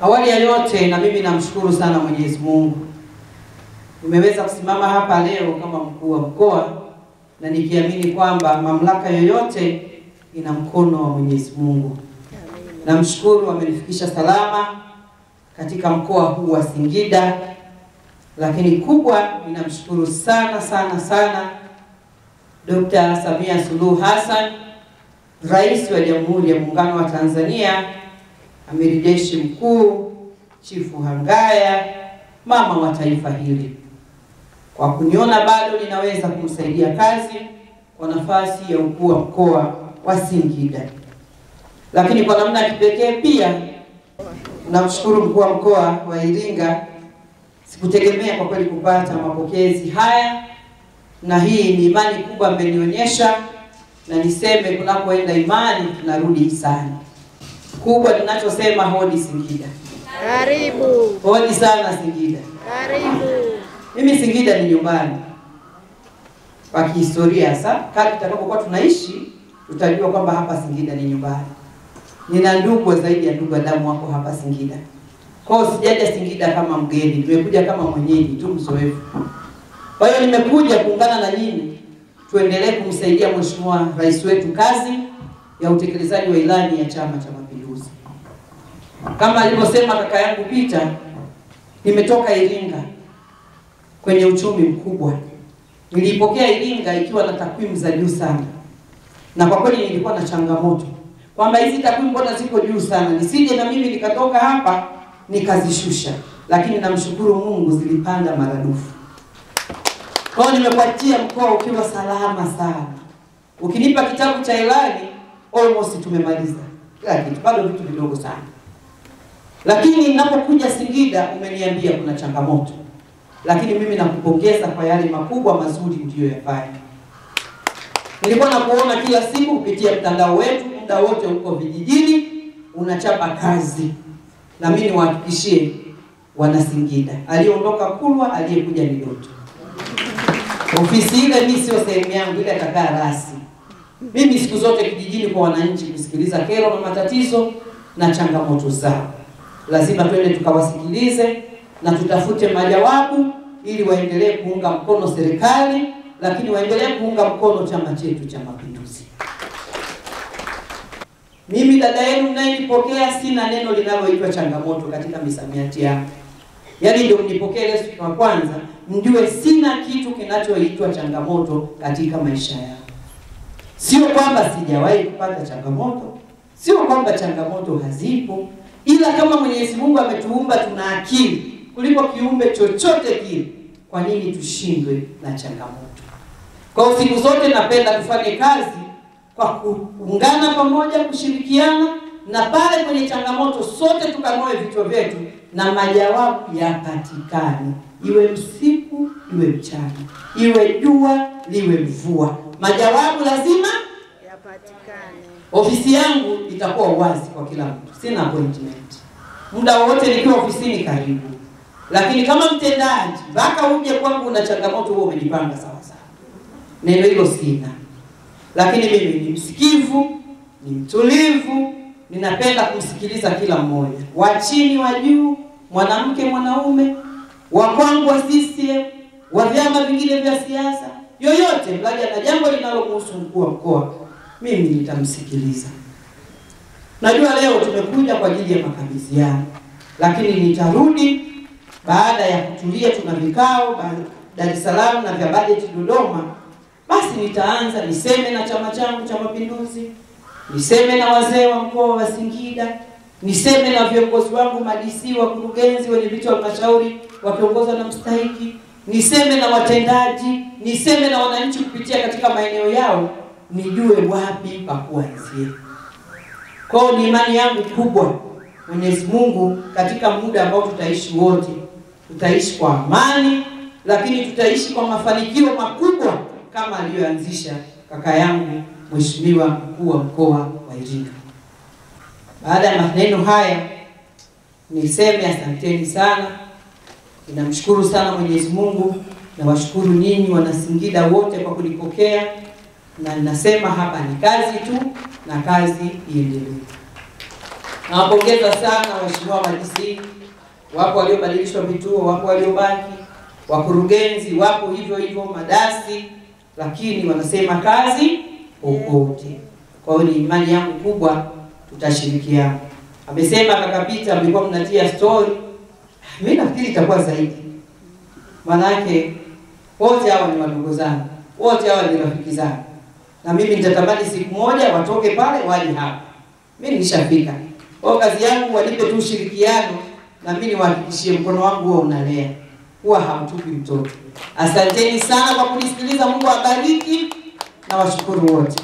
Awali ya yote, na mimi namshukuru sana Mwenyezi Mungu umeweza kusimama hapa leo kama mkuu wa mkoa, na nikiamini kwamba mamlaka yoyote ina mkono wa Mwenyezi Mungu. Namshukuru amenifikisha salama katika mkoa huu wa Singida, lakini kubwa ninamshukuru sana sana sana Dr. Samia Suluhu Hassan, Rais wa Jamhuri ya Muungano wa Tanzania, Amiri Jeshi Mkuu Chifu Hangaya, mama wa taifa hili, kwa kuniona bado ninaweza kumsaidia kazi kwa nafasi ya ukuu wa mkoa wa Singida. Lakini kwa namna ya kipekee pia namshukuru mkuu wa mkoa wa Iringa. Sikutegemea kwa kweli kupata mapokezi haya, na hii ni imani kubwa amenionyesha, na niseme kunapoenda imani tunarudi hisani. Kubwa tunachosema hodi Singida, Karibu, hodi sana Singida. karibu. Mimi Singida ni nyumbani kwa kihistoria. Sasa kadri tutakapokuwa tunaishi tutajua kwamba hapa Singida ni nyumbani. Nina ndugu zaidi ya ndugu damu wako hapa Singida. Kwa hiyo sijaja Singida kama mgeni, nimekuja kama mwenyeji tu mzoefu. Kwa hiyo nimekuja kuungana na nyinyi tuendelee kumsaidia Mheshimiwa Rais wetu kazi ya utekelezaji wa ilani ya Chama cha Mapinduzi. Kama alivyosema kaka yangu Pita, nimetoka Iringa kwenye uchumi mkubwa. Nilipokea Iringa ikiwa na takwimu za juu sana, na kwa kweli nilikuwa na changamoto kwamba hizi takwimu mbona ziko juu sana, nisije na mimi nikatoka hapa nikazishusha, lakini namshukuru Mungu zilipanda maradufu. Kwa nimekuachia mkoa ukiwa salama sana. Ukinipa kitabu cha ilani almost tumemaliza kila kitu, bado vitu vidogo sana, lakini ninapokuja Singida umeniambia kuna changamoto lakini mimi nakupongeza kwa yale makubwa mazuri uliyoyafanya. Nilikuwa nakuona kila siku kupitia mtandao wetu, muda wote uko vijijini, unachapa kazi, na mimi niwahakikishie wana Singida, aliyeondoka Kulwa, aliyekuja ni Doto. Ofisi ile mimi sio sehemu yangu, ile atakaa rasmi. Mimi siku zote kijijini kwa wananchi kusikiliza kero na matatizo na changamoto zao, lazima twende tukawasikilize na tutafute majawabu ili waendelee kuunga mkono serikali, lakini waendelee kuunga mkono chama chetu cha Mapinduzi. Mimi dada yenu mnayenipokea, sina neno linaloitwa changamoto katika misamiati yangu, yaani ndio mnipokee leo siku ya kwanza, mjue sina kitu kinachoitwa changamoto katika maisha yangu. Sio kwamba sijawahi kupata changamoto, sio kwamba changamoto hazipo, ila kama Mwenyezi Mungu ametuumba tuna akili kuliko kiumbe chochote kile, kwa nini tushindwe na changamoto? Kwa siku zote napenda tufanye kazi kwa kuungana pamoja, kushirikiana, na pale kwenye changamoto sote tukanoe vichwa vyetu na majawabu yapatikane, iwe msiku iwe mchana, iwe jua liwe mvua, majawabu lazima Ofisi yangu itakuwa wazi kwa kila mtu, sina appointment. Muda wowote nikiwa ofisini, karibu. Lakini kama mtendaji, mpaka uje kwangu na changamoto, huo umejipanga sawa sawa. Neno hilo sina, lakini mimi ni msikivu, ni mtulivu, ninapenda kumsikiliza kila mmoja, wa chini, wa juu, mwanamke, mwanaume, wa kwangu, wa CCM, wa vyama vingine vya siasa, yoyote mradi ana jambo linalomhusu mkuu wa mkoa mimi nitamsikiliza. Najua leo tumekuja kwa ajili ya makabidhiano, lakini nitarudi baada ya kutulia, tuna vikao Dar es Salaam na vya bajeti Dodoma, basi nitaanza niseme na chama changu cha Mapinduzi, niseme na wazee wa mkoa wa Singida, niseme na viongozi wangu madisi, wakurugenzi, wenye viti wa halmashauri wakiongozwa na mstahiki, niseme na watendaji, niseme na wananchi kupitia katika maeneo yao nijue wapi pa kuanzia. Kwa hiyo ni imani yangu kubwa, Mwenyezi Mungu katika muda ambao tutaishi wote, tutaishi kwa amani, lakini tutaishi kwa mafanikio makubwa kama aliyoanzisha kaka yangu Mheshimiwa mkuu wa mkoa wa Iringa. Baada ya maneno haya, niseme asanteni sana, ninamshukuru sana Mwenyezi Mungu, nawashukuru nyinyi Wanasingida wote kwa kunipokea na ninasema hapa ni kazi tu na kazi iendelee. Nawapongeza sana waheshimiwa madisi, wapo waliobadilishwa vituo, wapo waliobaki, wakurugenzi wapo hivyo hivyo, madasi, lakini wanasema kazi popote. Kwa hiyo ni imani yangu kubwa tutashirikiana. Amesema kaka Pita, mlikuwa mnatia story, mimi nafikiri itakuwa zaidi, maanake wote hawa ni wadogo zangu, wote hawa ni rafiki zangu, na mimi nitatamani siku moja watoke pale waje hapa. Mimi nishafika kwa kazi yangu, wanipe tu ushirikiano na mimi niwahakikishie mkono wangu huwa unalea, huwa hamtupi mtoto. Asanteni sana kwa kunisikiliza. Mungu abariki na washukuru wote.